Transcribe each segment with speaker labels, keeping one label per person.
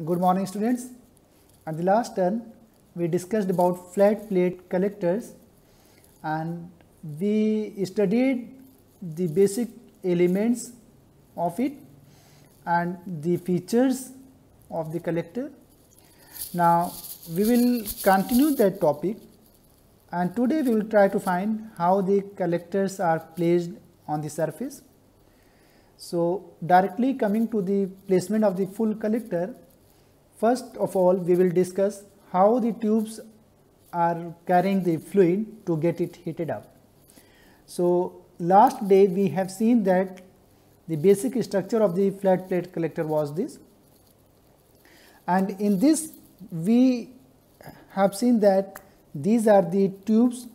Speaker 1: Good morning students. At the last turn we discussed about flat plate collectors and we studied the basic elements of it and the features of the collector. Now we will continue that topic and today we will try to find how the collectors are placed on the surface. So directly coming to the placement of the full collector, first of all we will discuss how the tubes are carrying the fluid to get it heated up. So last day we have seen that the basic structure of the flat plate collector was this and in this we have seen that these are the tubes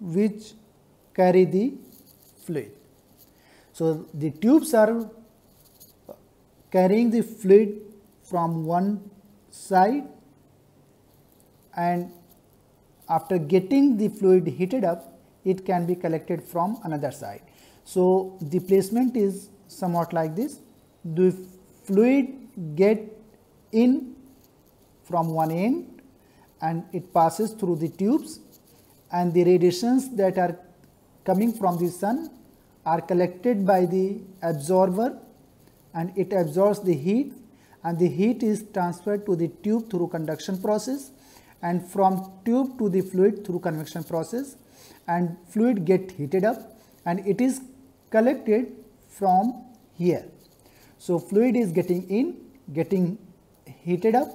Speaker 1: which carry the fluid. So, the tubes are carrying the fluid from one side and after getting the fluid heated up it can be collected from another side. So, the placement is somewhat like this the fluid get in from one end and it passes through the tubes and the radiations that are coming from the sun are collected by the absorber and it absorbs the heat and the heat is transferred to the tube through conduction process and from tube to the fluid through convection process and fluid get heated up and it is collected from here. So, fluid is getting in, getting heated up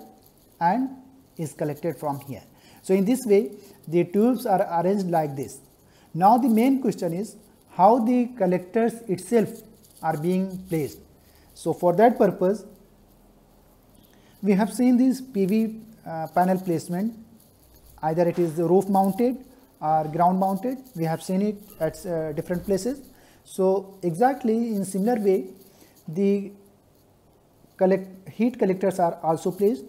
Speaker 1: and is collected from here. So, in this way the tubes are arranged like this. Now, the main question is how the collectors itself are being placed. So, for that purpose we have seen this PV uh, panel placement either it is roof mounted or ground mounted we have seen it at uh, different places. So, exactly in similar way the collect heat collectors are also placed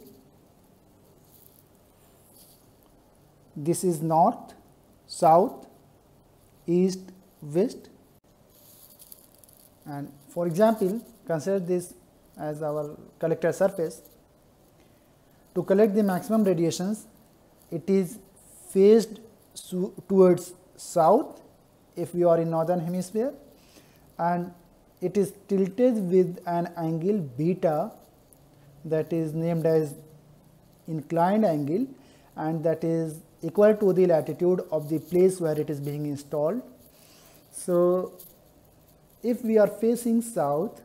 Speaker 1: this is north, south, east, west and for example consider this as our collector surface. To collect the maximum radiations it is faced towards south if we are in northern hemisphere and it is tilted with an angle beta that is named as inclined angle and that is equal to the latitude of the place where it is being installed. So, if we are facing south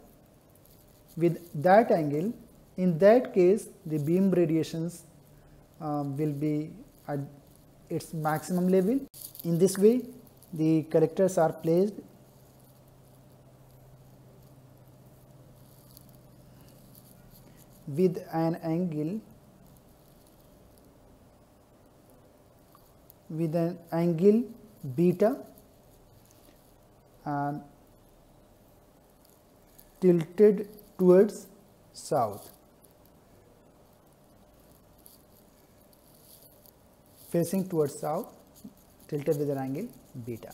Speaker 1: with that angle, in that case the beam radiations um, will be at its maximum level. In this way, the collectors are placed with an angle with an angle beta and tilted towards south facing towards south tilted with an angle beta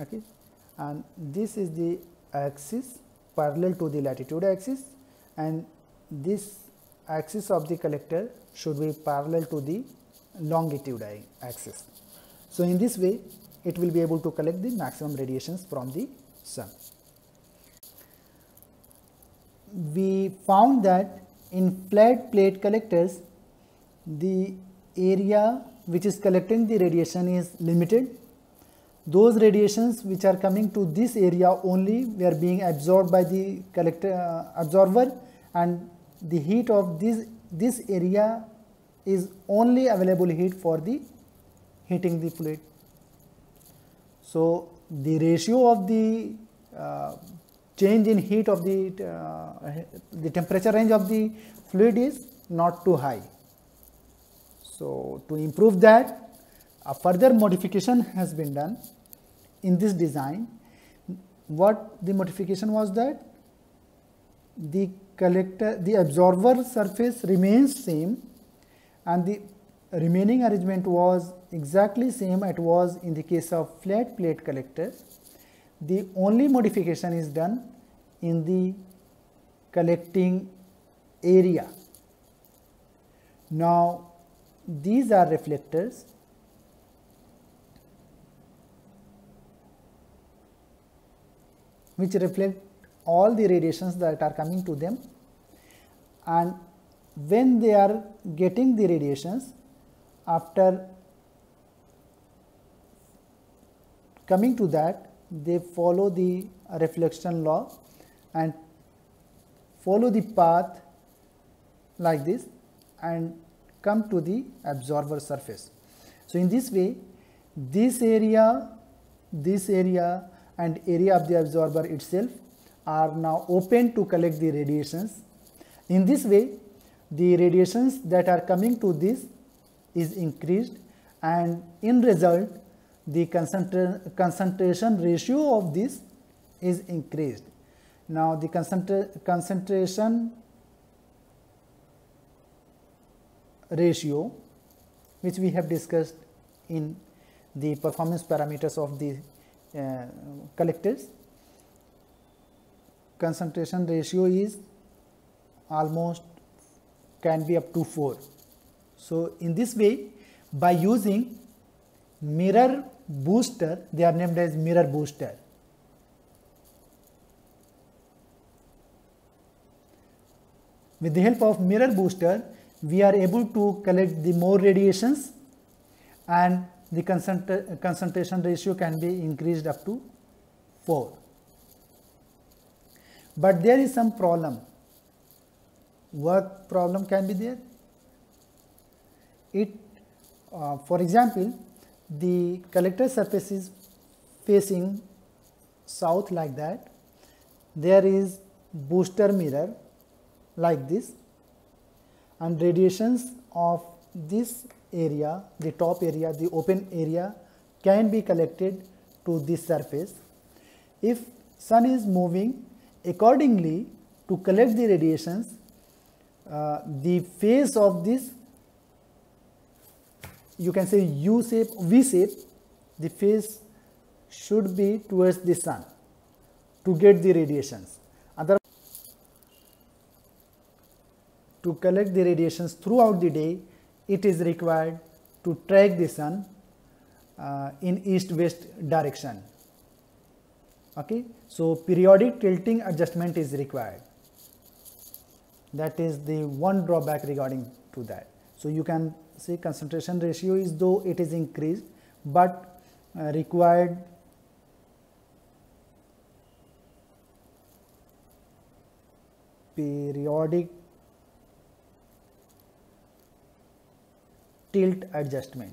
Speaker 1: okay and this is the axis parallel to the latitude axis and this axis of the collector should be parallel to the longitude axis. So, in this way it will be able to collect the maximum radiations from the sun. We found that in flat plate collectors the area which is collecting the radiation is limited. Those radiations which are coming to this area only were being absorbed by the collector uh, absorber and the heat of this this area is only available heat for the heating the fluid. So, the ratio of the uh, change in heat of the uh, the temperature range of the fluid is not too high. So, to improve that a further modification has been done in this design. What the modification was that the collector the absorber surface remains same and the remaining arrangement was exactly same it was in the case of flat plate collector. The only modification is done in the collecting area. Now, these are reflectors. Which reflect all the radiations that are coming to them. And when they are getting the radiations after coming to that they follow the reflection law and follow the path like this. And come to the absorber surface. So, in this way this area, this area and area of the absorber itself are now open to collect the radiations. In this way the radiations that are coming to this is increased and in result the concentra concentration ratio of this is increased. Now, the concentra concentration ratio which we have discussed in the performance parameters of the uh, collectors concentration ratio is almost can be up to 4. So, in this way by using mirror booster they are named as mirror booster. With the help of mirror booster we are able to collect the more radiations and the concentra concentration ratio can be increased up to 4. But there is some problem. What problem can be there? It, uh, for example, the collector surface is facing south like that. There is booster mirror like this and radiations of this area, the top area, the open area can be collected to this surface. If sun is moving accordingly to collect the radiations, uh, the face of this you can say U shape, V shape, the face should be towards the sun to get the radiations. To collect the radiations throughout the day, it is required to track the sun uh, in east-west direction. Okay, so periodic tilting adjustment is required. That is the one drawback regarding to that. So you can see concentration ratio is though it is increased but uh, required periodic tilt adjustment.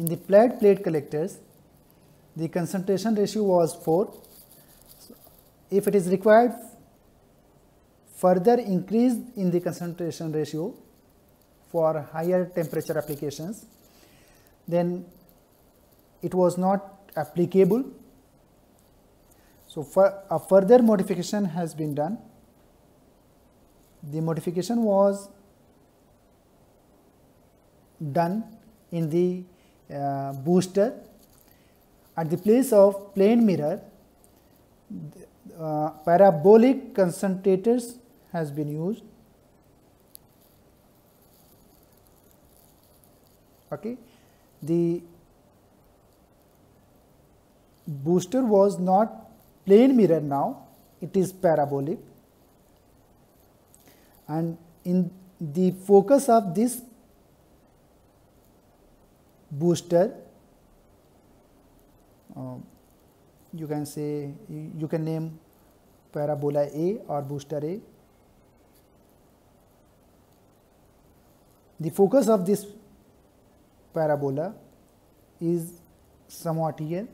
Speaker 1: In the flat plate collectors, the concentration ratio was 4. So if it is required further increase in the concentration ratio for higher temperature applications, then it was not applicable. So, for a further modification has been done. The modification was done in the uh, booster at the place of plane mirror uh, parabolic concentrators has been used. Okay. The booster was not plane mirror now, it is parabolic and in the focus of this booster uh, you can say you can name parabola A or booster A The focus of this parabola is somewhat here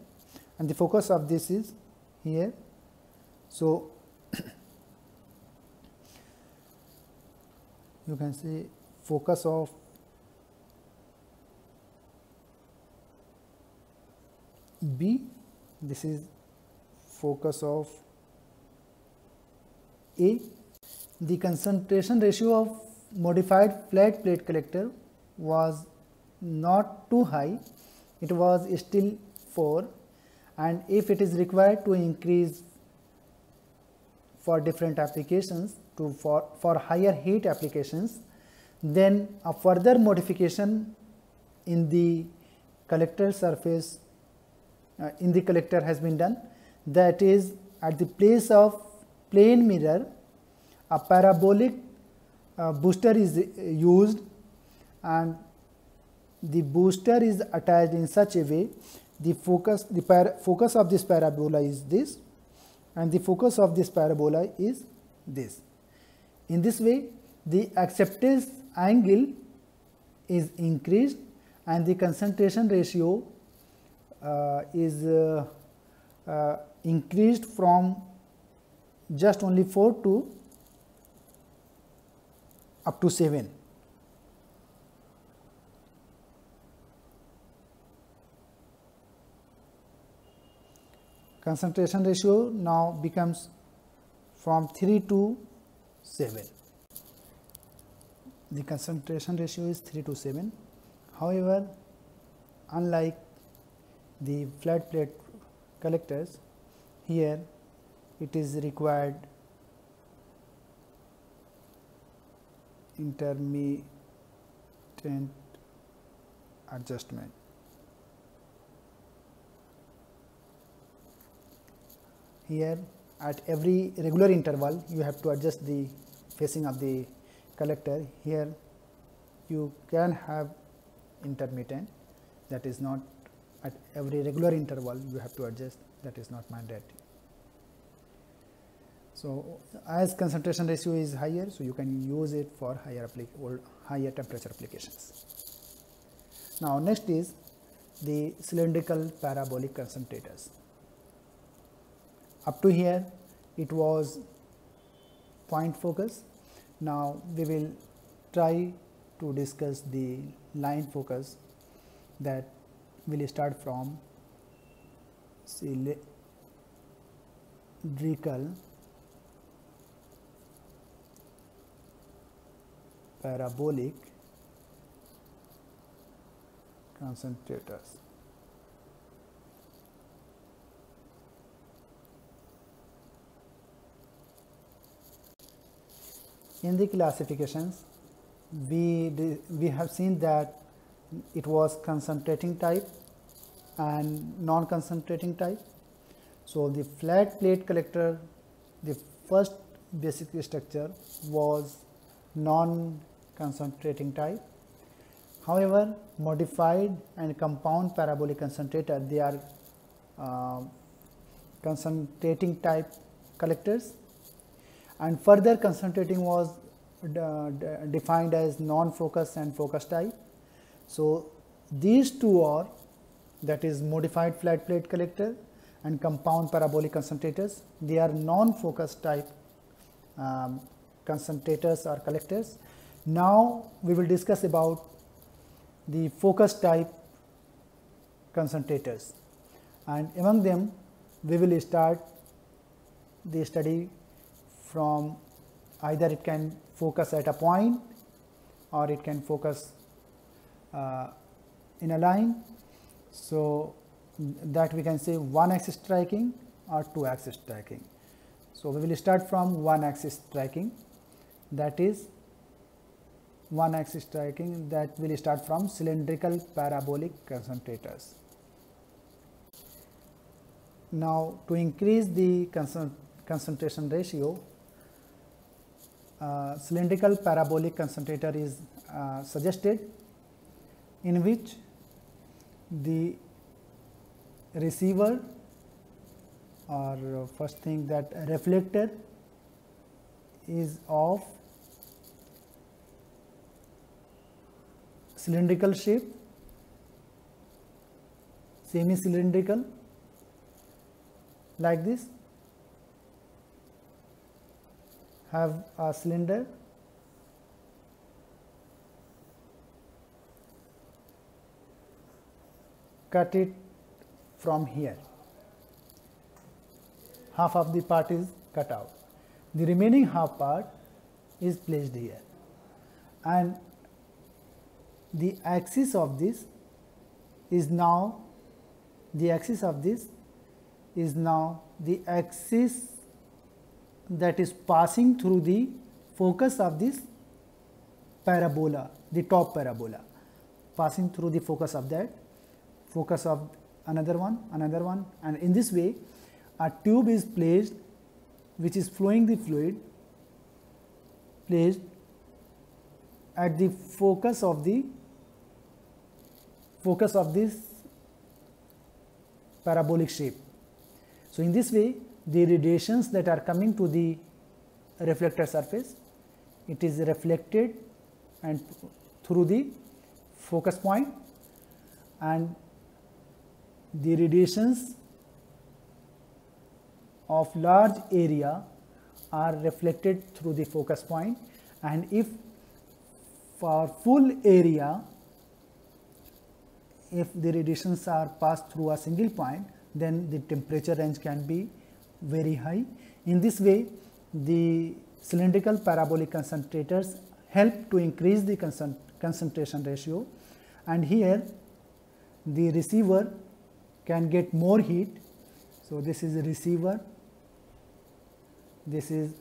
Speaker 1: and the focus of this is here. So, you can say focus of B, this is focus of A. The concentration ratio of modified flat plate collector was not too high, it was still 4 and if it is required to increase for different applications to for, for higher heat applications. Then a further modification in the collector surface uh, in the collector has been done. That is at the place of plane mirror a parabolic uh, booster is used and the booster is attached in such a way the focus the focus of this parabola is this and the focus of this parabola is this. In this way the acceptance angle is increased and the concentration ratio uh, is uh, uh, increased from just only 4 to up to 7. Concentration ratio now becomes from 3 to 7. The concentration ratio is 3 to 7. However, unlike the flat plate collectors, here it is required intermittent adjustment. Here at every regular interval you have to adjust the facing of the collector. Here you can have intermittent that is not at every regular interval you have to adjust that is not mandatory. So, as concentration ratio is higher, so you can use it for higher higher temperature applications. Now, next is the cylindrical parabolic concentrators. Up to here it was point focus. Now, we will try to discuss the line focus that will start from cylindrical parabolic concentrators. In the classifications, we, we have seen that it was concentrating type and non-concentrating type. So, the flat plate collector, the first basic structure was non-concentrating type. However, modified and compound parabolic concentrator they are uh, concentrating type collectors and further concentrating was uh, defined as non-focus and focus type. So, these two are that is modified flat plate collector and compound parabolic concentrators they are non-focus type um, concentrators or collectors. Now, we will discuss about the focus type concentrators and among them we will start the study from either it can focus at a point or it can focus uh, in a line. So, that we can say one axis tracking or two axis tracking. So, we will start from one axis tracking that is one axis tracking that will start from cylindrical parabolic concentrators. Now, to increase the concentration ratio, uh, cylindrical parabolic concentrator is uh, suggested in which the receiver or first thing that reflector is of cylindrical shape, semi cylindrical like this, have a cylinder. Cut it from here. Half of the part is cut out. The remaining half part is placed here. And the axis of this is now the axis of this is now the axis that is passing through the focus of this parabola, the top parabola, passing through the focus of that, focus of another one, another one and in this way a tube is placed which is flowing the fluid placed at the focus of the focus of this parabolic shape. So, in this way the radiations that are coming to the reflector surface. It is reflected and through the focus point and the radiations of large area are reflected through the focus point. And if for full area if the radiations are passed through a single point then the temperature range can be very high. In this way the cylindrical parabolic concentrators help to increase the concentration ratio and here the receiver can get more heat. So, this is a receiver, this is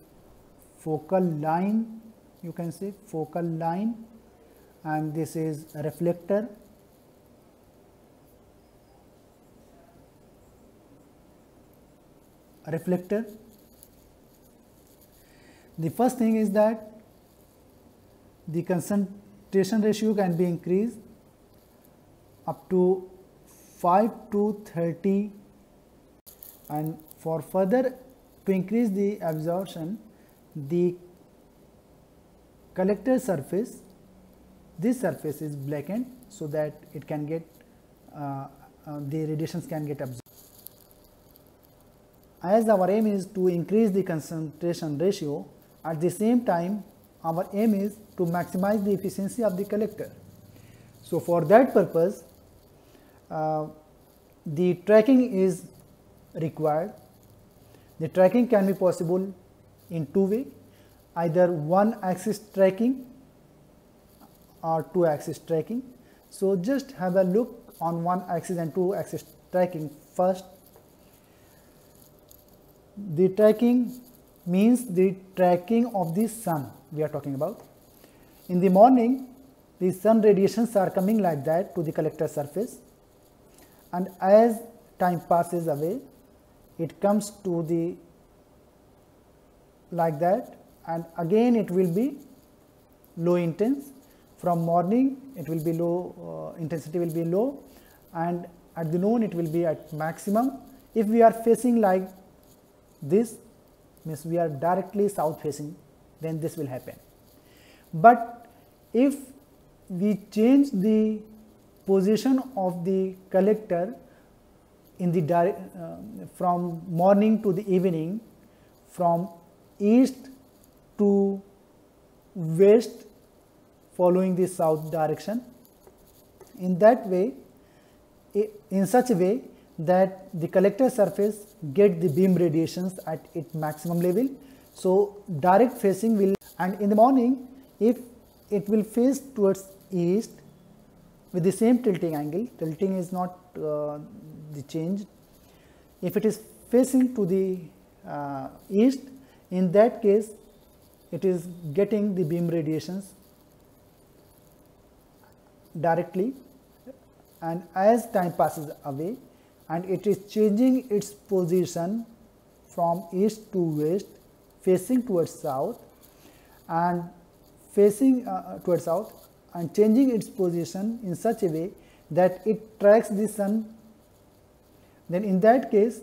Speaker 1: focal line you can say focal line and this is reflector reflector. The first thing is that the concentration ratio can be increased up to 5 to 30 and for further to increase the absorption the collector surface this surface is blackened so that it can get uh, uh, the radiations can get absorbed as our aim is to increase the concentration ratio, at the same time our aim is to maximize the efficiency of the collector. So, for that purpose uh, the tracking is required. The tracking can be possible in two way either one axis tracking or two axis tracking. So, just have a look on one axis and two axis tracking first the tracking means the tracking of the sun we are talking about. In the morning the sun radiations are coming like that to the collector surface. And as time passes away it comes to the like that. And again it will be low intense. From morning it will be low uh, intensity will be low. And at the noon it will be at maximum. If we are facing like this means we are directly south facing then this will happen. But if we change the position of the collector in the uh, from morning to the evening from east to west following the south direction in that way in such a way that the collector surface get the beam radiations at its maximum level. So, direct facing will and in the morning if it will face towards east with the same tilting angle, tilting is not uh, the change. If it is facing to the uh, east, in that case it is getting the beam radiations directly and as time passes away and it is changing its position from east to west facing towards south and facing uh, uh, towards south and changing its position in such a way that it tracks the sun then in that case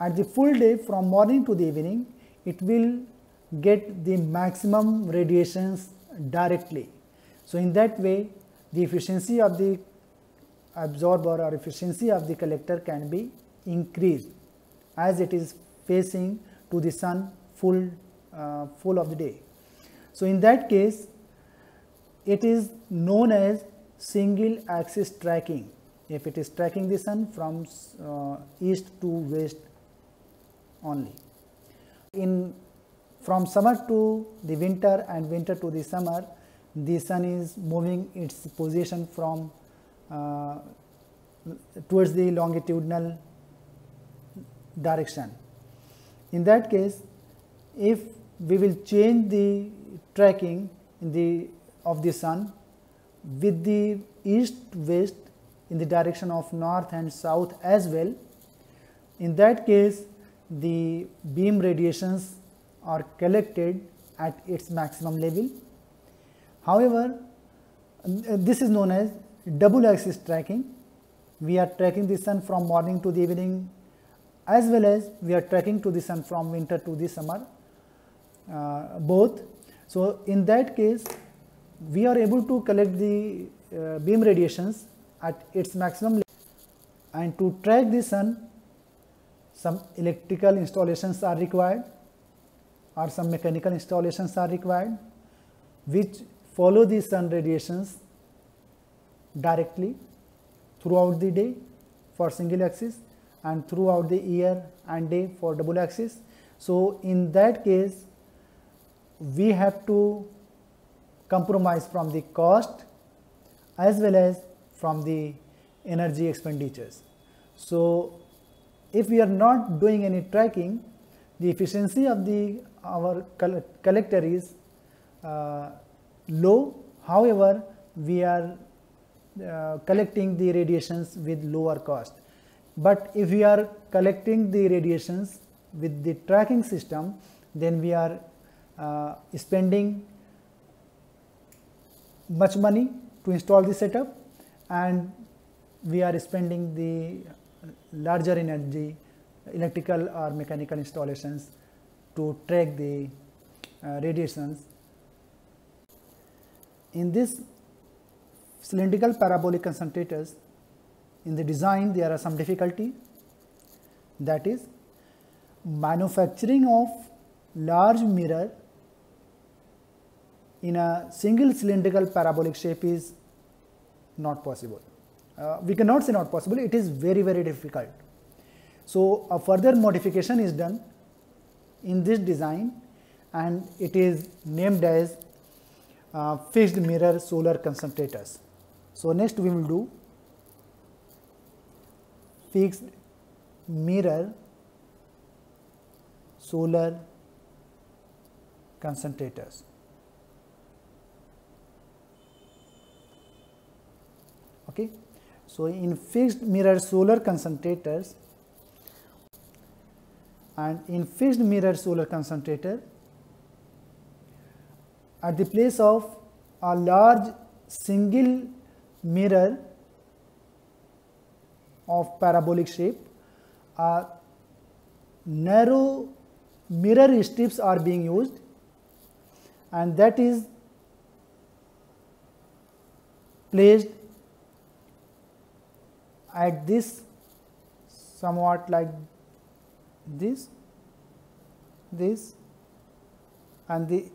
Speaker 1: at the full day from morning to the evening it will get the maximum radiations directly. So, in that way the efficiency of the absorber or efficiency of the collector can be increased as it is facing to the sun full uh, full of the day. So, in that case it is known as single axis tracking if it is tracking the sun from uh, east to west only. In from summer to the winter and winter to the summer the sun is moving its position from Uh, towards the longitudinal direction. In that case, if we will change the tracking in the of the sun with the east west in the direction of north and south as well in that case the beam radiations are collected at its maximum level however this is known as double axis tracking we are tracking the sun from morning to the evening as well as we are tracking to the sun from winter to the summer uh, both. So, in that case we are able to collect the uh, beam radiations at its maximum level and to track the sun some electrical installations are required or some mechanical installations are required which follow the sun radiations directly throughout the day for single axis and throughout the year and day for double axis. So, in that case we have to compromise from the cost as well as from the energy expenditures. So, if we are not doing any tracking, the efficiency of the our collector is uh, low. However, we are uh, collecting the radiations with lower cost. But if we are collecting the radiations with the tracking system, then we are uh, spending much money to install the setup and we are spending the larger energy electrical or mechanical installations to track the uh, radiations. In this cylindrical parabolic concentrators, in the design there are some difficulty that is manufacturing of large mirror in a single cylindrical parabolic shape is not possible. Uh, we cannot say not possible, it is very very difficult. So, a further modification is done in this design and it is named as uh, fixed mirror solar concentrators. So, next we will do fixed mirror solar concentrators. Okay. So, in fixed mirror solar concentrators and in fixed mirror solar concentrator at the place of a large single mirror of parabolic shape, a narrow mirror strips are being used. And that is placed at this somewhat like this, this and the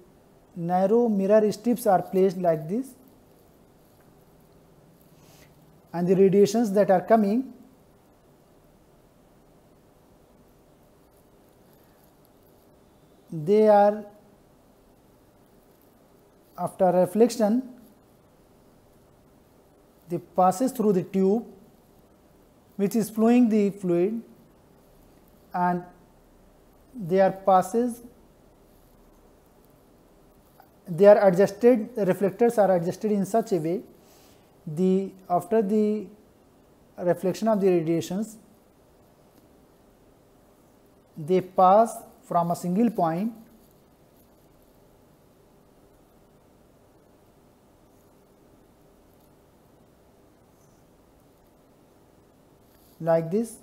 Speaker 1: narrow mirror strips are placed like this and the radiations that are coming they are after reflection they passes through the tube which is flowing the fluid and they are passes they are adjusted the reflectors are adjusted in such a way the after the reflection of the radiations they pass from a single point like this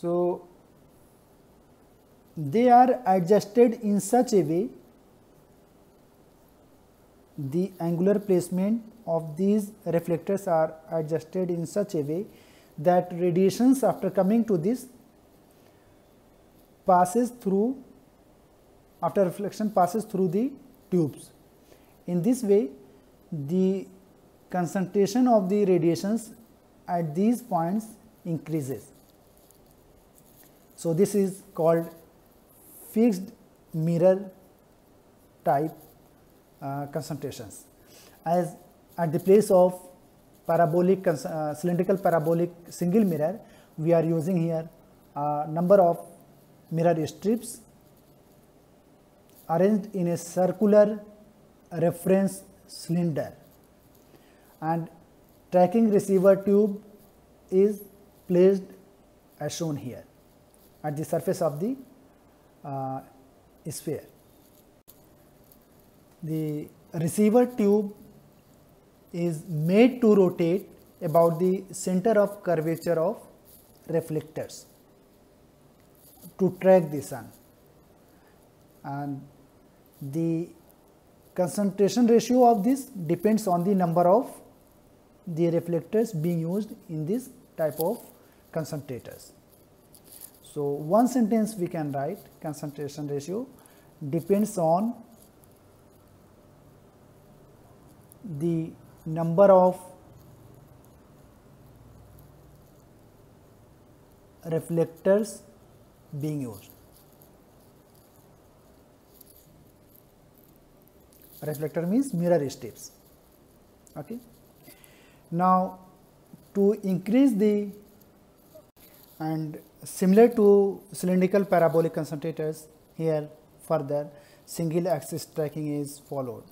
Speaker 1: So, they are adjusted in such a way the angular placement of these reflectors are adjusted in such a way that radiations after coming to this passes through after reflection passes through the tubes. In this way the concentration of the radiations at these points increases. So, this is called fixed mirror type uh, concentrations. As at the place of parabolic uh, cylindrical parabolic single mirror we are using here a number of mirror strips arranged in a circular reference cylinder. And tracking receiver tube is placed as shown here at the surface of the uh, sphere. The receiver tube is made to rotate about the center of curvature of reflectors to track the sun and the concentration ratio of this depends on the number of the reflectors being used in this type of concentrators. So, one sentence we can write concentration ratio depends on the number of reflectors being used. Reflector means mirror strips. Okay. Now, to increase the and similar to cylindrical parabolic concentrators here further single axis tracking is followed.